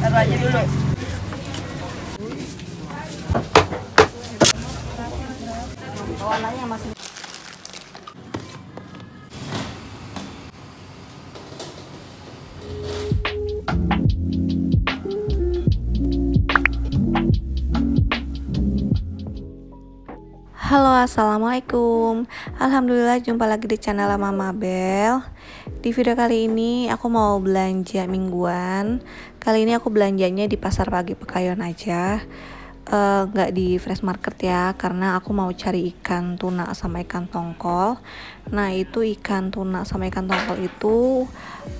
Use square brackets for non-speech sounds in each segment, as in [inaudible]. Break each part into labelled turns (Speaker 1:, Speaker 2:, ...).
Speaker 1: taruh aja dulu. Warnanya masih
Speaker 2: Halo assalamualaikum. Alhamdulillah jumpa lagi di channel Mama Bel Di video kali ini aku mau belanja mingguan. Kali ini aku belanjanya di pasar pagi Pekayon aja. Eh, nggak uh, di fresh market ya karena aku mau cari ikan tuna sama ikan tongkol nah itu ikan tuna sama ikan tongkol itu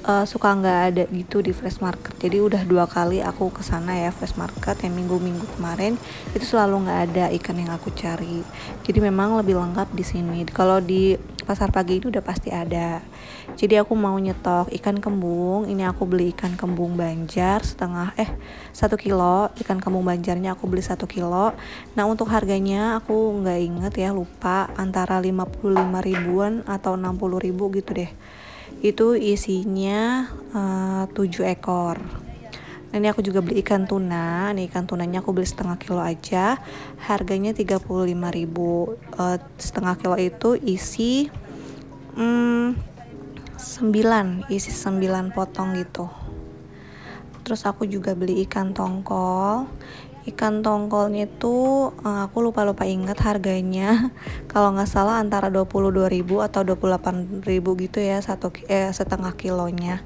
Speaker 2: uh, suka nggak ada gitu di fresh market. Jadi udah dua kali aku ke sana ya fresh market yang minggu-minggu kemarin itu selalu nggak ada ikan yang aku cari. Jadi memang lebih lengkap di sini. Kalau di pasar pagi itu udah pasti ada. Jadi aku mau nyetok ikan kembung. Ini aku beli ikan kembung banjar setengah eh satu kilo. Ikan kembung banjarnya aku beli satu kilo. Nah untuk harganya aku nggak inget ya lupa. Antara 55 ribuan atau 60 ribu gitu deh itu isinya uh, eh, 7 ekor Nah, ini aku juga beli ikan tuna. Ini ikan tunanya aku beli setengah kilo aja. Harganya 35.000. Uh, setengah kilo itu isi hmm, 9, isi 9 potong gitu. Terus aku juga beli ikan tongkol. Ikan tongkolnya itu uh, aku lupa-lupa ingat harganya. [laughs] Kalau nggak salah antara 22.000 atau 28.000 gitu ya satu eh, setengah kilonya.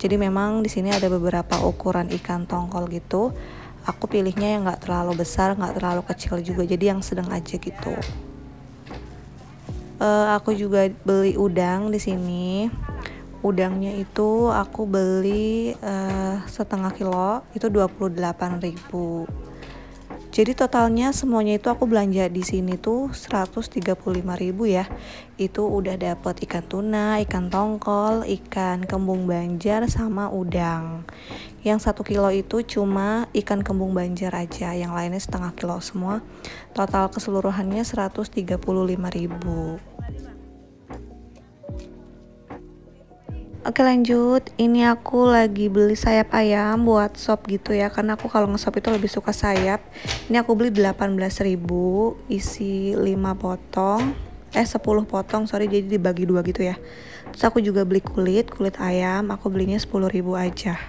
Speaker 2: Jadi memang di sini ada beberapa ukuran ikan tongkol gitu. Aku pilihnya yang nggak terlalu besar nggak terlalu kecil juga jadi yang sedang aja gitu. Uh, aku juga beli udang di sini. Udangnya itu aku beli uh, setengah kilo itu 28.000 jadi totalnya semuanya itu aku belanja di sini tuh 135.000 ya. Itu udah dapet ikan tuna, ikan tongkol, ikan kembung banjar sama udang. Yang satu kilo itu cuma ikan kembung banjar aja, yang lainnya setengah kilo semua. Total keseluruhannya 135.000. Oke lanjut, ini aku lagi beli sayap ayam buat sop gitu ya Karena aku kalau ngesop itu lebih suka sayap. Ini aku beli 18.000 isi 5 potong Eh 10 potong, sorry jadi dibagi dua gitu ya. Terus aku juga beli kulit, kulit ayam Aku belinya 10.000 aja.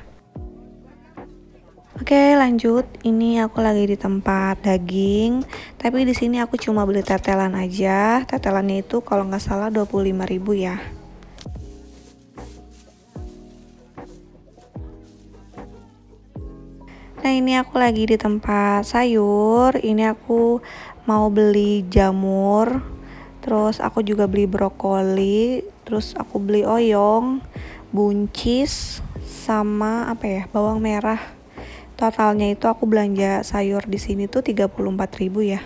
Speaker 2: Oke lanjut, ini aku lagi di tempat daging Tapi di sini aku cuma beli tetelan aja. Tetelannya itu kalau nggak salah 25.000 ya Nah ini aku lagi di tempat sayur. Ini aku mau beli jamur. Terus aku juga beli brokoli. Terus aku beli oyong Buncis Sama apa ya bawang merah. Totalnya itu aku belanja sayur di sini tuh 34.000 ya.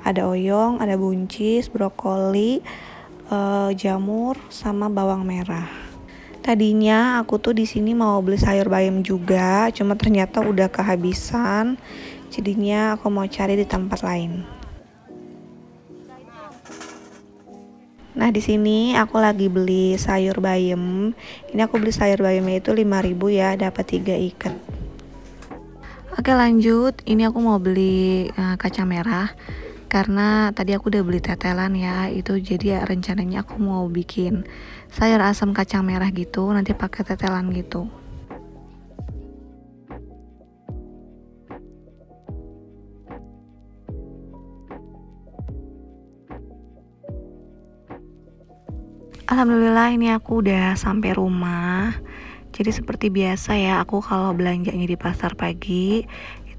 Speaker 2: Ada oyong, ada buncis, brokoli, uh, jamur, sama bawang merah Tadinya aku tuh di sini mau beli sayur bayam juga, cuma ternyata udah kehabisan. Jadinya aku mau cari di tempat lain. Nah, di sini aku lagi beli sayur bayam. Ini aku beli sayur bayamnya itu 5000 ya, dapat 3 ikat. Oke, lanjut. Ini aku mau beli uh, kacang merah karena tadi aku udah beli tetelan ya itu jadi ya rencananya aku mau bikin sayur asam kacang merah gitu nanti pakai tetelan gitu. Alhamdulillah ini aku udah sampai rumah. Jadi seperti biasa ya aku kalau belanjanya di pasar pagi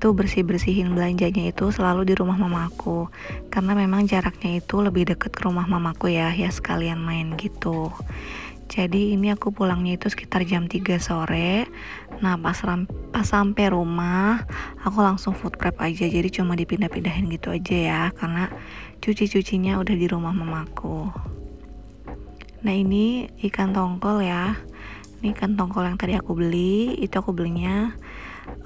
Speaker 2: itu bersih-bersihin belanjanya itu selalu di rumah mamaku karena memang jaraknya itu lebih deket ke rumah mamaku ya ya sekalian main gitu. Jadi ini aku pulangnya itu sekitar jam 3 sore. Nah pas, pas sampai rumah aku langsung food prep aja. Jadi cuma dipindah-pindahin gitu aja ya karena cuci-cucinya udah di rumah mamaku nah ini ikan tongkol ya. Ini ikan tongkol yang tadi aku beli itu aku belinya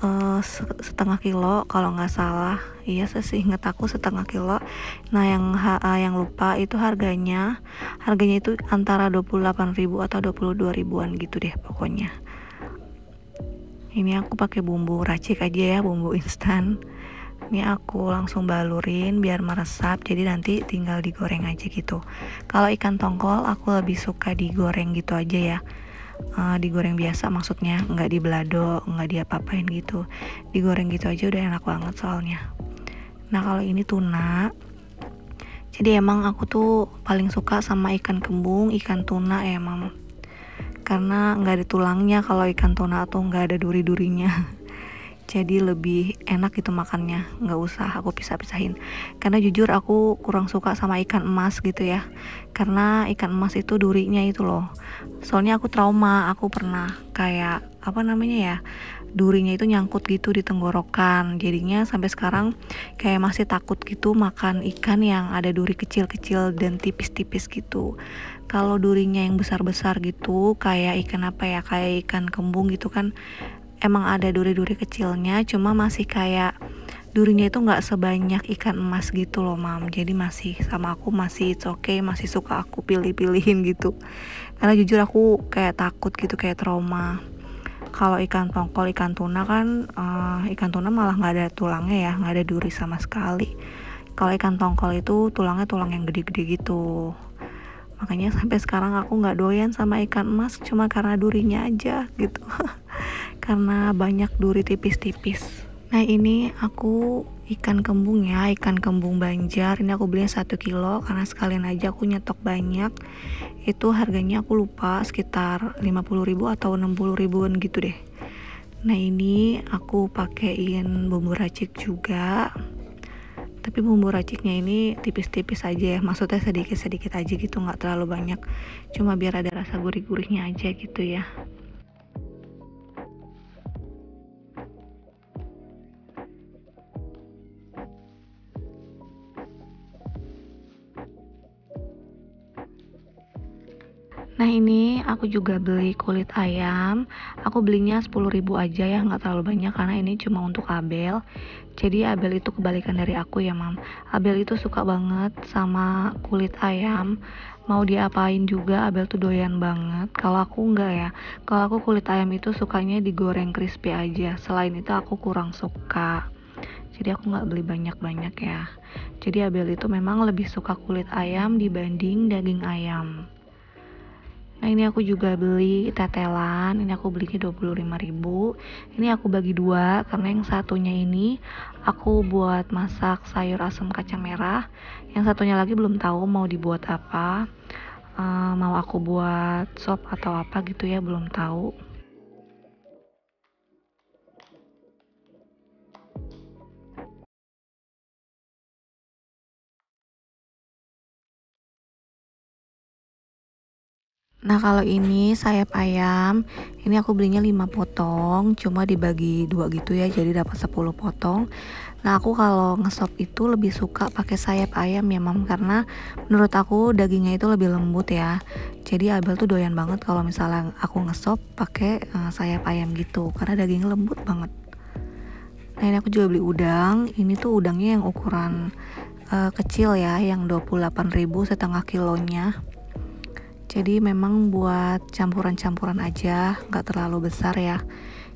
Speaker 2: uh, setengah kilo kalau nggak salah. Iya sih inget aku setengah kilo. Nah yang uh, yang lupa itu harganya. Harganya itu antara 28.000 atau 22 ribuan gitu deh pokoknya. Ini aku pakai bumbu racik aja ya bumbu instan. Ini aku langsung balurin biar meresap jadi nanti tinggal digoreng aja gitu. Kalau ikan tongkol aku lebih suka digoreng gitu aja ya uh, digoreng biasa maksudnya nggak di belado nggak diapa-apain gitu. Digoreng gitu aja udah enak banget soalnya. Nah kalau ini tuna jadi emang aku tuh paling suka sama ikan kembung ikan tuna emang. Karena nggak ada tulangnya kalau ikan tuna tuh nggak ada duri-durinya [laughs] jadi lebih enak gitu makannya. Nggak usah aku pisah-pisahin. Karena jujur aku kurang suka sama ikan emas gitu ya. Karena ikan emas itu durinya itu loh. Soalnya aku trauma aku pernah kayak apa namanya ya durinya itu nyangkut gitu di tenggorokan. Jadinya sampai sekarang kayak masih takut gitu makan ikan yang ada duri kecil-kecil dan tipis-tipis gitu. Kalau durinya yang besar-besar gitu kayak ikan apa ya kayak ikan kembung gitu kan emang ada duri-duri kecilnya cuma masih kayak durinya itu nggak sebanyak ikan emas gitu loh mam. Jadi masih sama aku masih it's okay masih suka aku pilih-pilihin gitu. Karena jujur aku kayak takut gitu kayak trauma. Kalau ikan tongkol ikan tuna kan uh, ikan tuna malah nggak ada tulangnya ya nggak ada duri sama sekali. Kalau ikan tongkol itu tulangnya tulang yang gede-gede gitu. Makanya sampai sekarang aku nggak doyan sama ikan emas cuma karena durinya aja gitu [laughs] karena banyak duri tipis-tipis. Nah ini aku ikan kembung ya ikan kembung banjar. Ini aku beli satu kilo karena sekalian aja aku nyetok banyak. Itu harganya aku lupa sekitar 50 ribu atau 60 ribuan gitu deh. Nah ini aku pakein bumbu racik juga. Tapi bumbu raciknya ini tipis-tipis aja ya maksudnya sedikit-sedikit aja gitu nggak terlalu banyak. Cuma biar ada rasa gurih-gurihnya aja gitu ya Nah ini aku juga beli kulit ayam. Aku belinya 10 ribu aja ya nggak terlalu banyak karena ini cuma untuk Abel. Jadi Abel itu kebalikan dari aku ya mam. Abel itu suka banget sama kulit ayam. Mau diapain juga Abel tuh doyan banget. Kalau aku enggak ya Kalau aku kulit ayam itu sukanya digoreng crispy aja. Selain itu aku kurang suka. Jadi aku nggak beli banyak-banyak ya. Jadi Abel itu memang lebih suka kulit ayam dibanding daging ayam Nah ini aku juga beli tetelan, ini aku belinya 25.000. Ini aku bagi dua karena yang satunya ini aku buat masak sayur asam kacang merah. Yang satunya lagi belum tahu mau dibuat apa. Uh, mau aku buat sop atau apa gitu ya belum tahu. Nah kalau ini sayap ayam Ini aku belinya 5 potong Cuma dibagi dua gitu ya Jadi dapat 10 potong. Nah aku kalau ngesop itu lebih suka pakai sayap ayam ya mam Karena menurut aku dagingnya itu lebih lembut ya. Jadi Abel tuh doyan banget kalau misalnya aku ngesop pakai uh, sayap ayam gitu Karena dagingnya lembut banget. Nah ini aku juga beli udang. Ini tuh udangnya yang ukuran uh, kecil ya Yang 28.000 setengah kilonya jadi memang buat campuran-campuran aja nggak terlalu besar ya.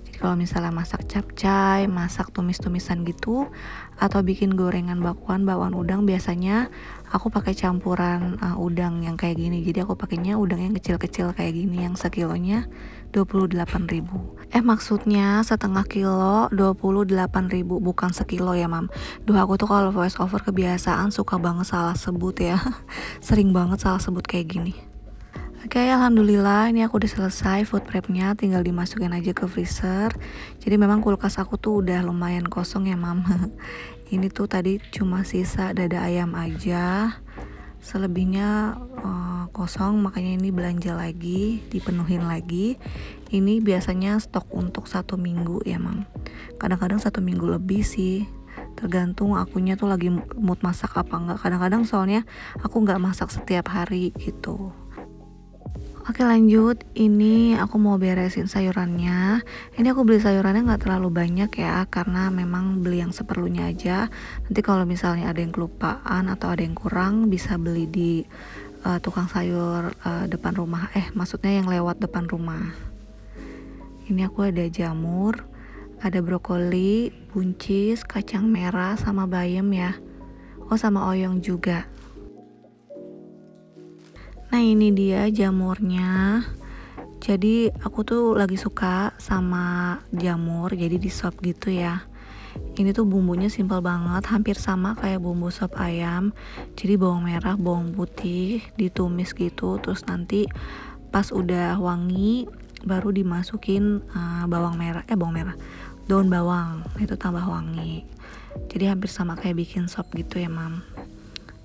Speaker 2: Jadi kalau misalnya masak capcay masak tumis-tumisan gitu atau bikin gorengan bakwan bakwan udang biasanya aku pakai campuran uh, udang yang kayak gini. Jadi aku pakainya udang yang kecil-kecil kayak gini yang sekilonya 28.000 Eh maksudnya setengah kilo 28.000 bukan sekilo ya mam. Duh aku tuh kalau voice over kebiasaan suka banget salah sebut ya. [laughs] Sering banget salah sebut kayak gini Oke, okay, alhamdulillah ini aku udah selesai food prepnya, tinggal dimasukin aja ke freezer. Jadi memang kulkas aku tuh udah lumayan kosong ya, mam. [laughs] ini tuh tadi cuma sisa dada ayam aja, selebihnya uh, kosong, makanya ini belanja lagi, dipenuhin lagi. Ini biasanya stok untuk satu minggu ya, mam. Kadang-kadang satu minggu lebih sih tergantung akunya tuh lagi mood masak apa enggak kadang-kadang soalnya aku nggak masak setiap hari gitu Oke lanjut, ini aku mau beresin sayurannya. Ini aku beli sayurannya nggak terlalu banyak ya Karena memang beli yang seperlunya aja. Nanti kalau misalnya ada yang kelupaan atau ada yang kurang Bisa beli di uh, tukang sayur uh, depan rumah. Eh maksudnya yang lewat depan rumah. Ini aku ada jamur ada brokoli buncis kacang merah sama bayam ya. Oh sama oyong juga nah ini dia jamurnya. Jadi aku tuh lagi suka sama jamur jadi di sop gitu ya. Ini tuh bumbunya simpel banget hampir sama kayak bumbu sop ayam. Jadi bawang merah bawang putih ditumis gitu terus nanti pas udah wangi baru dimasukin uh, bawang merah eh bawang merah daun bawang. Itu tambah wangi. Jadi hampir sama kayak bikin sop gitu ya mam.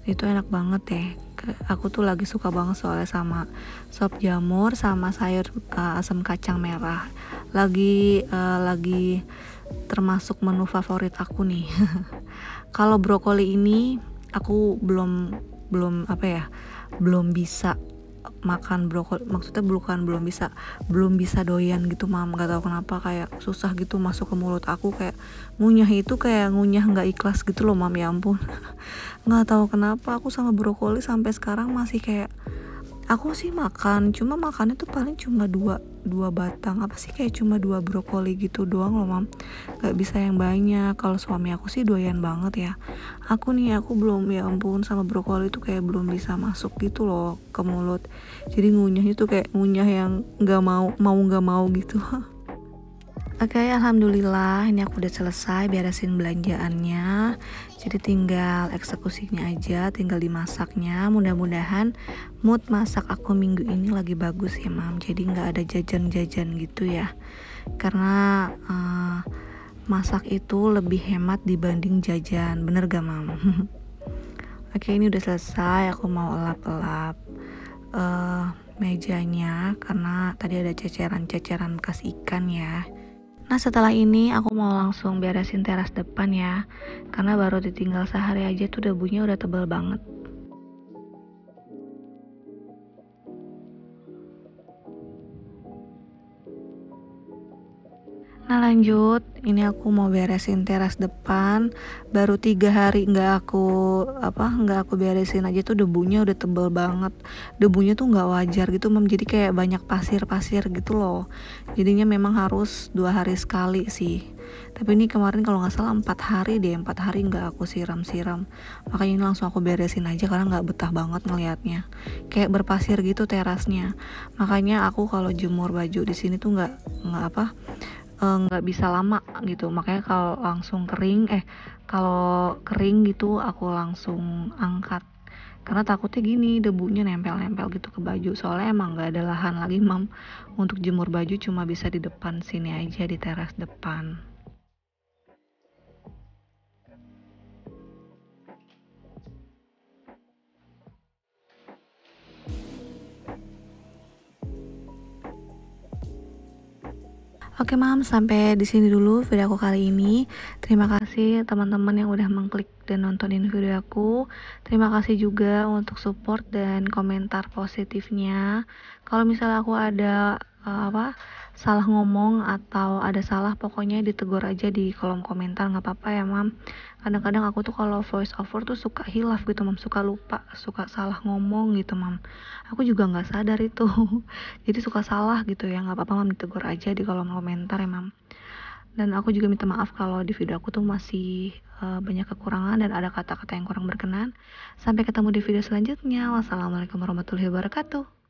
Speaker 2: Itu enak banget deh aku tuh lagi suka banget soalnya sama sop jamur sama sayur uh, asam kacang merah. Lagi uh, lagi termasuk menu favorit aku nih. [laughs] Kalau brokoli ini aku belum belum apa ya belum bisa makan brokoli maksudnya bukan belum bisa belum bisa doyan gitu mam. Gak tahu kenapa kayak susah gitu masuk ke mulut aku kayak ngunyah itu kayak ngunyah nggak ikhlas gitu loh mam. Ya ampun. [laughs] Nggak tahu kenapa aku sama brokoli sampai sekarang masih kayak aku sih makan cuma makannya tuh paling cuma dua dua batang. Apa sih kayak cuma dua brokoli gitu doang loh mam? Nggak bisa yang banyak. Kalau suami aku sih doyan banget ya. Aku nih aku belum ya ampun sama brokoli tuh kayak belum bisa masuk gitu loh ke mulut. Jadi ngunyahnya tuh kayak ngunyah yang nggak mau mau nggak mau gitu [laughs] Oke, okay, alhamdulillah ini aku udah selesai beresin belanjaannya. Jadi tinggal eksekusinya aja, tinggal dimasaknya. Mudah-mudahan mood masak aku minggu ini lagi bagus ya, Mam. Jadi nggak ada jajan-jajan gitu ya. Karena uh, masak itu lebih hemat dibanding jajan. Bener gak, Mam? [laughs] Oke, okay, ini udah selesai. Aku mau elap-elap uh, mejanya karena tadi ada ceceran-ceceran bekas ikan ya. Nah setelah ini aku mau langsung beresin teras depan ya. Karena baru ditinggal sehari aja tuh debunya udah tebal banget Nah lanjut, ini aku mau beresin teras depan. Baru tiga hari nggak aku apa nggak aku beresin aja tuh debunya udah tebel banget. Debunya tuh nggak wajar gitu, mem jadi kayak banyak pasir-pasir gitu loh. Jadinya memang harus dua hari sekali sih. Tapi ini kemarin kalau nggak salah empat hari deh, empat hari nggak aku siram-siram. Makanya ini langsung aku beresin aja karena nggak betah banget ngelihatnya. Kayak berpasir gitu terasnya. Makanya aku kalau jemur baju di sini tuh nggak nggak apa nggak uh, bisa lama gitu. Makanya kalau langsung kering eh kalau kering gitu aku langsung angkat. Karena takutnya gini debunya nempel-nempel gitu ke baju. Soalnya emang nggak ada lahan lagi mam. Untuk jemur baju cuma bisa di depan sini aja di teras depan Oke mam, sampai di sini dulu video aku kali ini. Terima kasih teman-teman yang udah mengklik dan nontonin video aku. Terima kasih juga untuk support dan komentar positifnya. Kalau misalnya aku ada uh, apa salah ngomong atau ada salah pokoknya ditegur aja di kolom komentar nggak apa-apa ya mam kadang-kadang aku tuh kalau voice over tuh suka hilaf gitu mam. Suka lupa suka salah ngomong gitu mam. Aku juga nggak sadar itu. [laughs] Jadi suka salah gitu ya. Nggak apa-apa mam. Ditegur aja di kolom komentar ya mam. Dan aku juga minta maaf kalau di video aku tuh masih uh, banyak kekurangan dan ada kata-kata yang kurang berkenan. Sampai ketemu di video selanjutnya. Wassalamualaikum warahmatullahi wabarakatuh